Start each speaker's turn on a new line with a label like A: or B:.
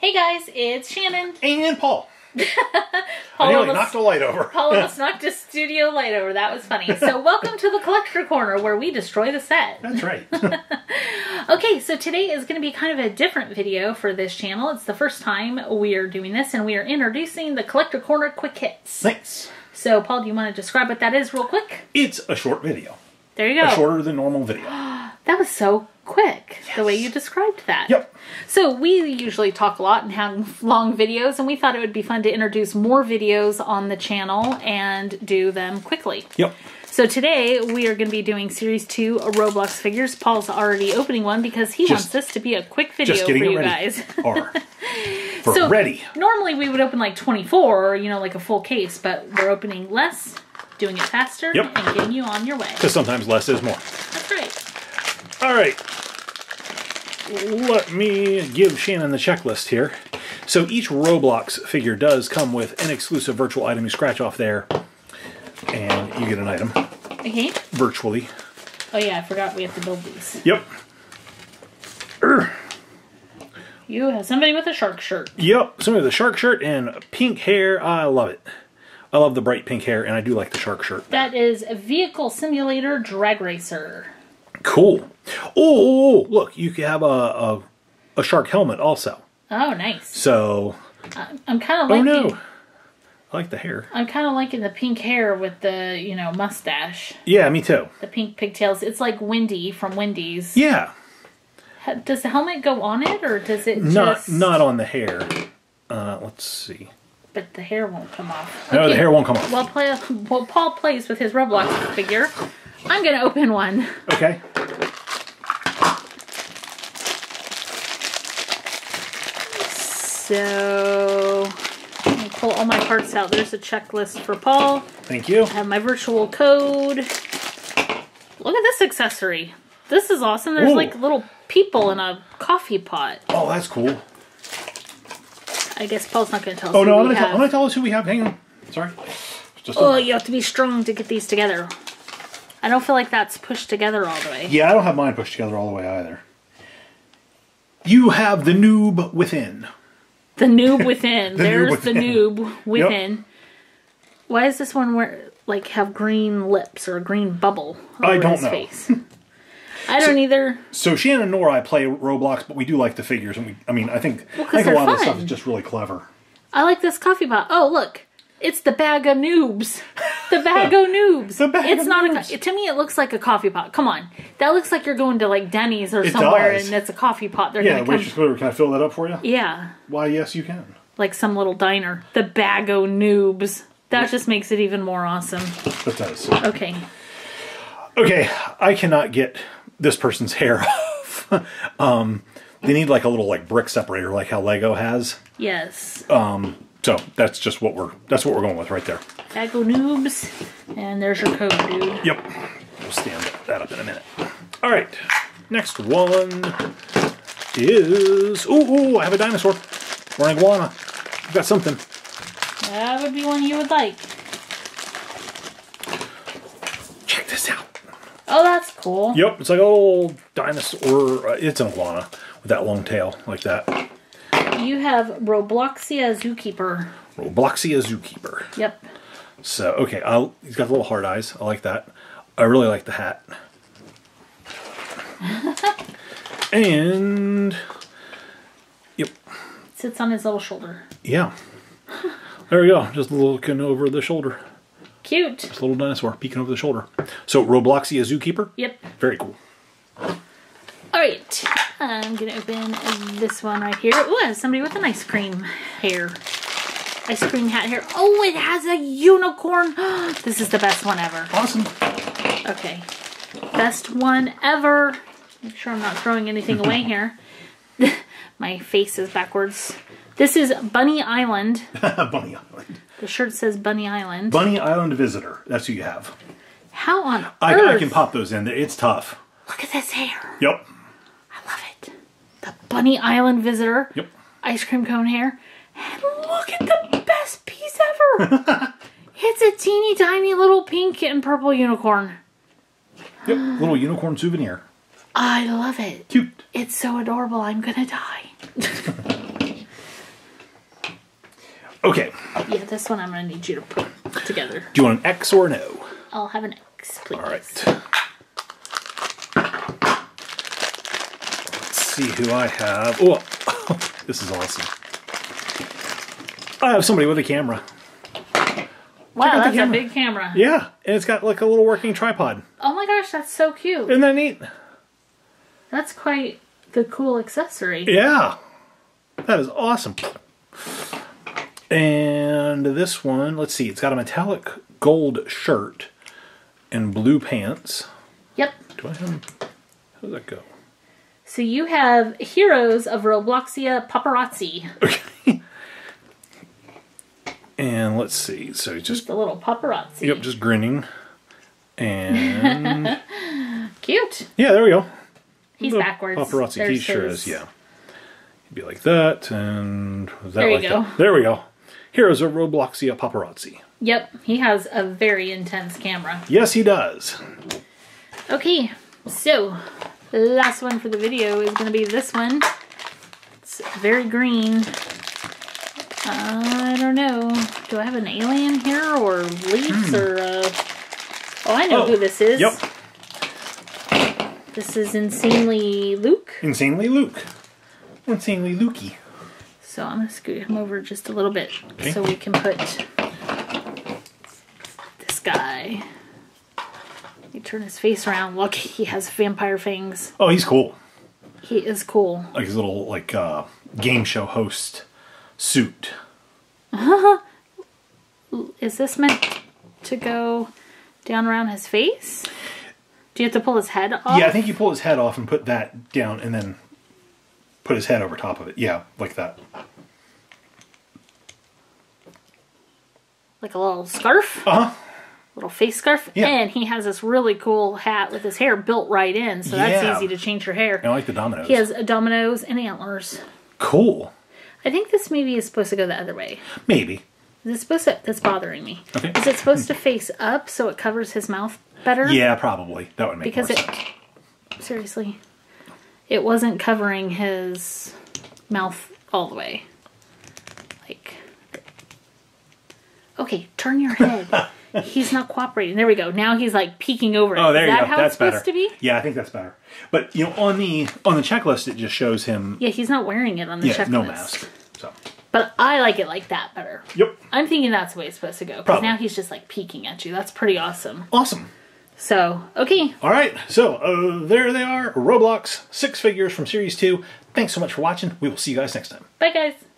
A: Hey guys, it's Shannon.
B: And Paul. I
A: Paul
B: nearly
A: almost,
B: knocked a light over.
A: Paul almost knocked a studio light over. That was funny. So, welcome to the Collector Corner where we destroy the set.
B: That's right.
A: Okay, so today is going to be kind of a different video for this channel. It's the first time we are doing this, and we are introducing the Collector Corner Quick Hits.
B: Thanks.
A: So, Paul, do you want to describe what that is real quick?
B: It's a short video.
A: There you go.
B: Shorter than normal video.
A: That was so quick, the way you described that.
B: Yep.
A: So we usually talk a lot and have long videos, and we thought it would be fun to introduce more videos on the channel and do them quickly.
B: Yep.
A: So today we are going to be doing Series 2 Roblox figures. Paul's already opening one because he
B: Just-
A: wants this to be a quick video for you
B: ready.
A: guys.
B: Or for
A: So
B: ready.
A: normally we would open like 24 you know, like a full case, but we're opening less, doing it faster,
B: Yep.
A: and getting you on your way.
B: Because sometimes less is more.
A: That's right.
B: All right. Let me give Shannon the checklist here. So each Roblox figure does come with an exclusive virtual item. You scratch off there, and you get an item
A: Okay.
B: virtually.
A: Oh yeah, I forgot we have to build these.
B: Yep.
A: You have somebody with a shark shirt.
B: Yep. Somebody with a shark shirt and pink hair. I love it. I love the bright pink hair, and I do like the shark shirt.
A: That is a vehicle simulator drag racer.
B: Cool. Oh, oh, oh, look, you can have a, a a shark helmet also.
A: Oh, nice.
B: So,
A: I'm kind of
B: oh
A: liking.
B: no, I like the hair.
A: I'm kind of liking the pink hair with the you know mustache,
B: Yeah, me too.
A: the pink pigtails. It's like Wendy from Wendy's.
B: Yeah,
A: Ha- Does the helmet go on it, or does it
B: not
A: just?
B: not on the hair. Uh, let's see.
A: But the hair won't come off.
B: No, the hair won't come off.
A: While, play, while Paul plays with his Roblox figure, I'm gonna open one.
B: Okay.
A: So, let me pull all my parts out. There's a checklist for Paul.
B: Thank you.
A: I have my virtual code. Look at this accessory. This is awesome. There's
B: Ooh.
A: like little people in a coffee pot.
B: Oh, that's cool.
A: I guess Paul's not going to tell us.
B: Oh no, I'm
A: we
B: gonna, tell,
A: have.
B: I'm gonna tell us who we have. Hang on. Sorry. Just
A: Oh, you have to be strong to get these together. I don't feel like that's pushed together all the way.
B: yeah, I don't have mine pushed together all the way either. You have the noob within.
A: The noob within.
B: The noob
A: There's
B: within.
A: the noob within. Why is this one where like have green lips or a green bubble
B: I don't
A: his
B: know.
A: face? I don't either.
B: So Shannon nor I play Roblox, but we do like the figures, and we. I mean, I think
A: Well,
B: I think a lot of the stuff is just really clever.
A: I like this coffee pot. Oh, look. It's the bag of noobs. The bag of noobs.
B: The bag
A: it's
B: of
A: not
B: noobs.
A: a to me it looks like a coffee pot. Come on. That looks like you're going to like Denny's or
B: It
A: somewhere
B: does.
A: and it's a coffee pot. They're
B: Yeah, waitress,
A: come.
B: can I fill that up for you?
A: Yeah.
B: Why, yes, you can.
A: Like some little diner. The bag of noobs. That just makes it even more awesome.
B: It does.
A: Okay.
B: Okay, I cannot get this person's hair off. um, they need like a little like brick separator, like how Lego has.
A: Yes. Um.
B: So that's just what we're that's what we're going with right there.
A: Of noobs. And there's your code, dude.
B: Yep. We'll stand that up in a minute. All right. Next one is ooh, ooh I have a dinosaur or an iguana. I've got something.
A: That would be one you would like.
B: Check this out.
A: Oh, that's cool.
B: Yep, it's like a old dinosaur. Uh, it's an iguana with that long tail like that.
A: You have Robloxia Zookeeper.
B: Robloxia zookeeper.
A: Yep.
B: So okay, I'll, he's got little hard eyes. I like that. I really like the hat. and yep,
A: Sits on his little shoulder.
B: yeah. There we go. Just looking over the shoulder.
A: Cute.
B: Just a little dinosaur peeking over the shoulder. So Robloxia zookeeper.
A: Yep.
B: Very cool.
A: All right. I'm gonna open this one right here. Ooh, somebody with an ice cream hair. Ice cream hat here. Oh, it has a unicorn. this is the best one ever.
B: Awesome.
A: Okay. Best one ever. Make sure I'm not throwing anything away here. My face is backwards. This is Bunny Island.
B: Bunny Island.
A: The shirt says Bunny Island.
B: Bunny Island visitor. That's who you have.
A: How on
B: I,
A: earth?
B: I can pop those in. It's tough.
A: Look at this hair.
B: Yep.
A: I love it. The Bunny Island visitor.
B: Yep.
A: Ice cream cone hair. And look at the best piece ever. it's a teeny tiny little pink and purple unicorn.
B: Yep. Little unicorn souvenir.
A: I love it.
B: Cute.
A: It's so adorable. I'm gonna die.
B: Okay.
A: Yeah, this one I'm to need you to put together.
B: Do you want an X or no?
A: I'll have an X, please.
B: All right. Let's see who I have. Oh, this is awesome. I have somebody with a camera.
A: Wow, that's a big camera.
B: Yeah, and it's got like a little working tripod.
A: Oh my gosh, that's so cute.
B: Isn't that neat?
A: That's quite the cool accessory.
B: Yeah. That is awesome. And this one, let's see, it's got a metallic gold shirt and blue pants.
A: Yep.
B: Do I have. How does that go?
A: So you have Heroes of Robloxia Paparazzi.
B: Okay. and let's see, so he's just,
A: Just a little paparazzi.
B: yep, just grinning. And
A: Cute.
B: yeah, there we go.
A: He's
B: The
A: backwards.
B: Paparazzi, he sure
A: his-
B: is, yeah. He'd be like that, and that
A: There you
B: like
A: go.
B: that? There we go. Here is a Robloxia Paparazzi.
A: Yep, he has a very intense camera.
B: Yes, he does.
A: Okay, so the last one for the video is going to be this one. It's very green. I don't know. Do I have an alien here or leaves or uh Oh, I know
B: Hmm. Oh,
A: who this is.
B: Yep.
A: This is Insanely Luke.
B: Insanely Luke. Insanely Lukey.
A: So I'm to scoot him over just a little bit
B: Okay.
A: so we can put this guy. You turn his face around. Look, he has vampire fangs.
B: Oh, he's cool.
A: He is cool.
B: Like his little like uh, game show host suit.
A: Is this meant to go down around his face? Do you have to pull his head off?
B: Yeah, I think you pull his head off and put that down, and then put his head over top of it. Yeah, like that.
A: Like a little scarf?
B: Uh huh.
A: Little face scarf?
B: Yeah.
A: And he has this really cool hat with his hair built right in, so that's
B: Yeah.
A: easy to change your hair.
B: I like the dominoes.
A: He has dominoes and antlers.
B: Cool.
A: I think this maybe is supposed to go the other way.
B: Maybe.
A: Is it supposed to? That's bothering me.
B: Okay.
A: Is it supposed to face up so it covers his mouth better?
B: Yeah, probably. That would make
A: Because
B: more
A: it.
B: sense.
A: Seriously. It wasn't covering his mouth all the way. Like. Okay, turn your head. he's not cooperating. There we go. Now he's like peeking over.
B: Oh, there
A: Is
B: you
A: that
B: go.
A: how
B: That's
A: it's supposed
B: better.
A: to be?
B: Yeah, I think that's better. But you know, on the on the checklist, it just shows him.
A: Yeah, he's not wearing it on the
B: Yeah,
A: checklist.
B: no mask. So.
A: But I like it like that better.
B: Yep.
A: I'm thinking that's the way it's supposed to go. Because now he's just like peeking at you. That's pretty awesome.
B: Awesome.
A: So, okay.
B: All right, so uh, there they are. Roblox, six figures from Series 2. Thanks so much for watching. We will see you guys next time.
A: Bye, guys.